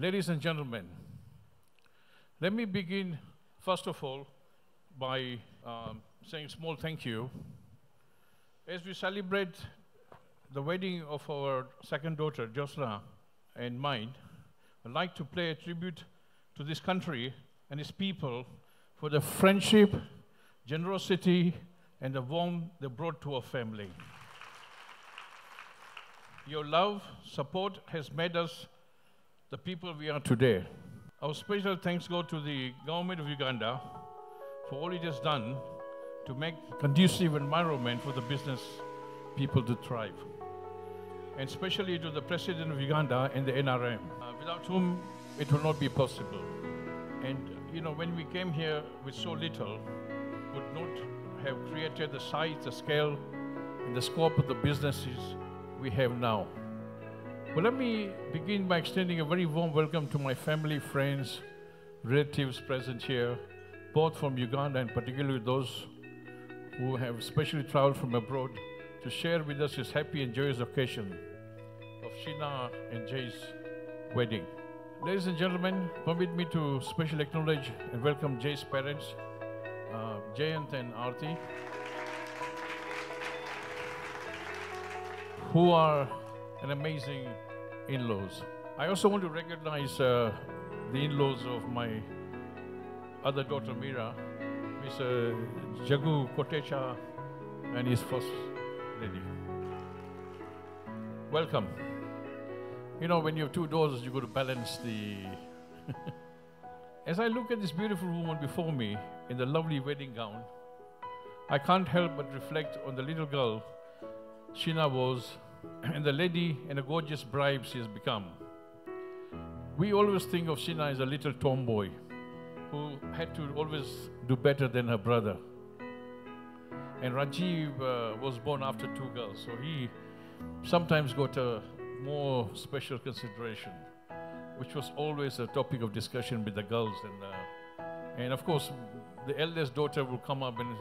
Ladies and gentlemen, let me begin, first of all, by um, saying a small thank you. As we celebrate the wedding of our second daughter, Jyotsna, and mine, I'd like to pay a tribute to this country and its people for the friendship, generosity, and the warmth they brought to our family. Your love, support has made us the people we are today. Our special thanks go to the government of Uganda for all it has done to make conducive environment for the business people to thrive. And especially to the President of Uganda and the NRM, uh, without whom it will not be possible. And, you know, when we came here with so little, would not have created the size, the scale, and the scope of the businesses we have now. Well, let me begin by extending a very warm welcome to my family, friends, relatives present here, both from Uganda and particularly those who have specially traveled from abroad to share with us this happy and joyous occasion of Sheena and Jay's wedding. Ladies and gentlemen, permit me to specially acknowledge and welcome Jay's parents, uh, Jayant and Arti, who are an amazing in-laws. I also want to recognize uh, the in-laws of my other daughter Mira, Mr. Jagu Kotecha and his first lady. Welcome. You know, when you have two daughters, you've got to balance the. As I look at this beautiful woman before me in the lovely wedding gown, I can't help but reflect on the little girl Sheena was and the lady and a gorgeous bride she has become. We always think of Sheena as a little tomboy who had to always do better than her brother. And Rajiv uh, was born after two girls, so he sometimes got a more special consideration, which was always a topic of discussion with the girls. And, uh, and of course, the eldest daughter would come up and,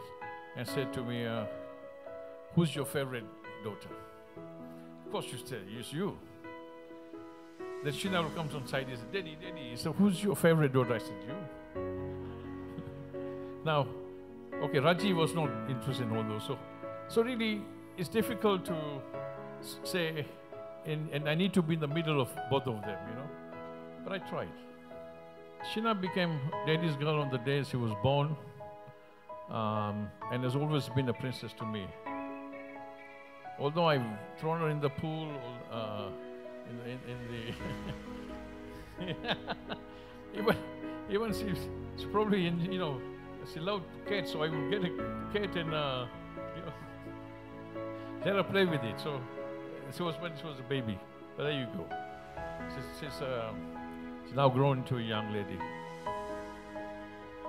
and say to me, uh, Who's your favorite daughter? Of course, you say, It's you. Then she never comes on side and says, Daddy, Daddy. So, who's your favorite daughter? I said, You. now, okay, Raji was not interested in all those. So, so really, it's difficult to say, and, and I need to be in the middle of both of them, you know. But I tried. Sheena became daddy's girl on the day she was born, um, and has always been a princess to me. Although I've thrown her in the pool, uh, in, in, in the even even she's, she's probably in you know she loved cats, so I would get a cat and uh, you know let her play with it. So she was when she was a baby. But there you go. She's she's, uh, she's now grown into a young lady.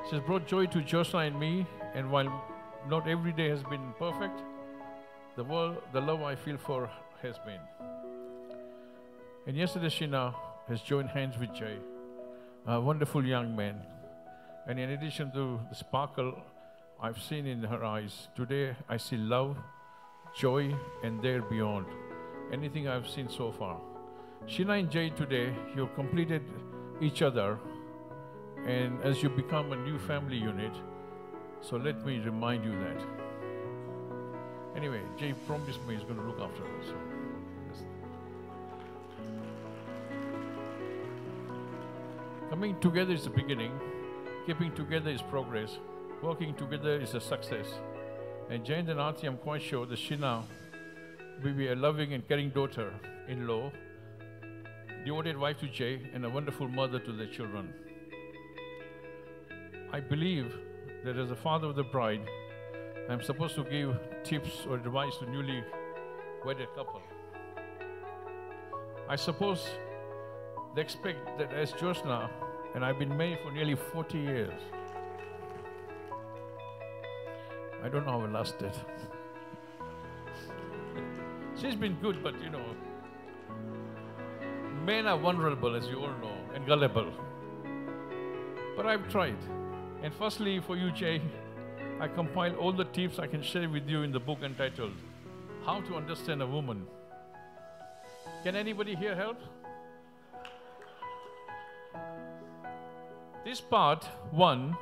She's brought joy to Jyotsna and me, and while not every day has been perfect, the world, the love I feel for has been. And yesterday, Sheena has joined hands with Jay, a wonderful young man. And in addition to the sparkle I've seen in her eyes, today I see love, joy, and there beyond. Anything I've seen so far. Sheena and Jay today, you've completed each other, and as you become a new family unit, so let me remind you that. Anyway, Jay promised me he's going to look after us. So Coming together is the beginning, keeping together is progress, working together is a success. And Jayant and Aarti, I'm quite sure that Sheena will be a loving and caring daughter in law, devoted wife to Jay, and a wonderful mother to their children. I believe that as a father of the bride, I'm supposed to give tips or advice to newly wedded couple. I suppose they expect that as Jyotsna, and I've been married for nearly 40 years. I don't know how I lasted. She's been good, but you know, men are vulnerable, as you all know, and gullible. But I've tried. And firstly, for you, Jay, I compiled all the tips I can share with you in the book entitled How to Understand a Woman. Can anybody here help? This part, one,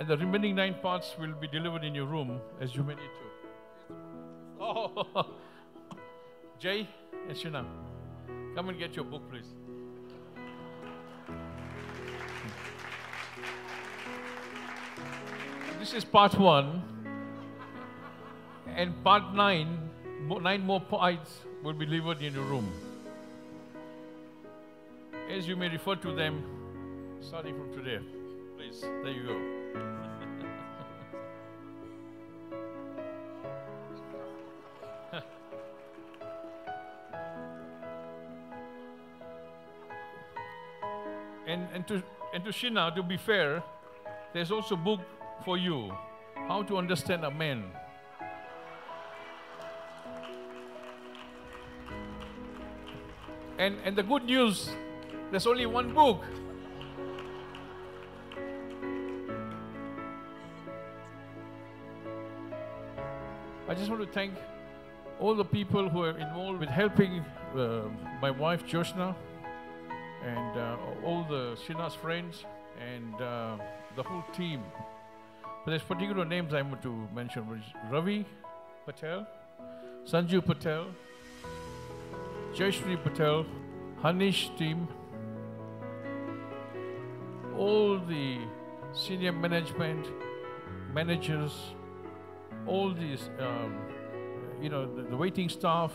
and the remaining nine parts will be delivered in your room as you may need to. Oh, Jay and Sheena, come and get your book, please. This is part one, and part nine, nine more parts will be delivered in your room. As you may refer to them starting from today. Please, there you go. and, and, to, and to Sheena, to be fair, there's also book for you How to Understand a Man. And, and the good news, there's only one book. I just want to thank all the people who are involved with helping uh, my wife Jyotsna and uh, all the Sheena's friends and uh, the whole team. But there's particular names I want to mention, which Ravi Patel, Sanju Patel, Jayashri Patel, Hanish team, all the senior management, managers, all these, um, you know, the, the waiting staff,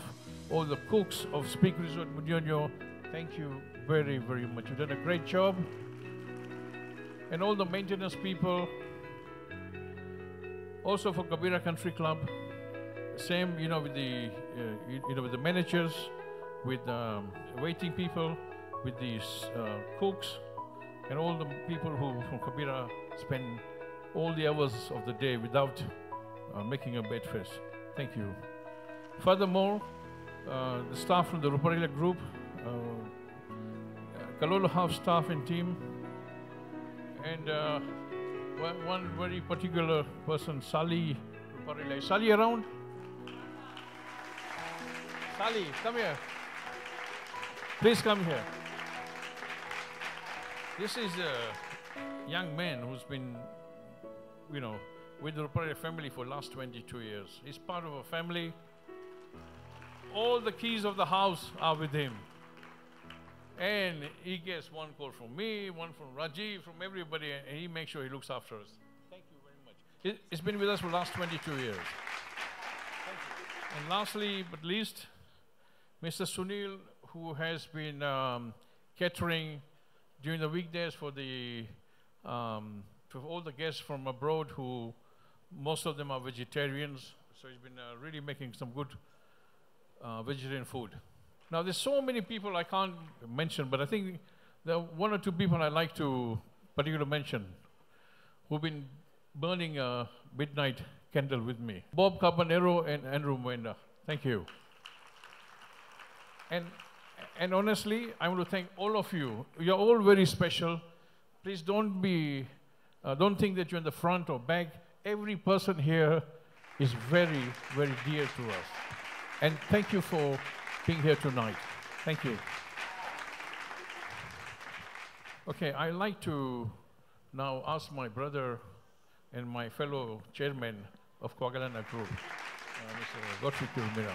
all the cooks of Speke Resort Munyonyo, thank you very, very much. You've done a great job. And all the maintenance people, also for Kabira Country Club, same, you know, with the, uh, you, know, with the managers, with um, waiting people, with these uh, cooks, and all the people who from Kabira spend all the hours of the day without uh, making a bed first. Thank you. Furthermore, uh, the staff from the Ruparelia group, uh, Kololo staff and team, and uh, one, one very particular person, Sally Ruparelia. Is Sally around? Sally, come here. Please come here. This is a young man who's been, you know, with the Ruparelia family for last 22 years. He's part of a family. All the keys of the house are with him. And he gets one call from me, one from Rajiv, from everybody, and he makes sure he looks after us. Thank you very much. It- It's been with us for the last 22 years. And lastly, but least, Mr. Sunil, who has been um, catering during the weekdays for the um, for all the guests from abroad who most of them are vegetarians. So he's been uh, really making some good uh, vegetarian food. Now there's so many people I can't mention, but I think there are one or two people I'd like to particularly mention who've been burning a midnight candle with me. Bob Kabonero and Andrew Mwenda. Thank you. And, and honestly, I want to thank all of you. You're all very special. Please don't be, uh, don't think that you're in the front or back. Every person here is very, very dear to us. And thank you for being here tonight. Thank you. Okay, I'd like to now ask my brother and my fellow chairman of Kogalana Group, uh, Mr. Godfrey Kirumira.